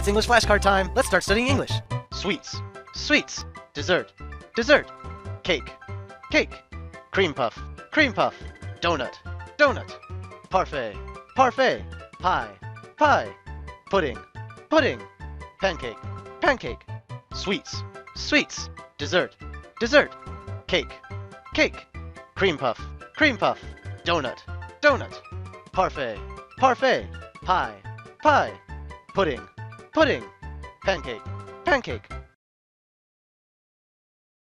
It's English flashcard time. Let's start studying English. Sweets. Sweets. Dessert. Dessert. Cake. Cake. Cream puff. Cream puff. Donut. Donut. Parfait. Parfait. Pie. Pie. Pudding. Pudding. Pancake. Pancake. Sweets. Sweets. Dessert. Dessert. Cake. Cake. Cream puff. Cream puff. Donut. Donut. Parfait. Parfait. Pie. Pie. Pudding. Pudding. Pancake. Pancake.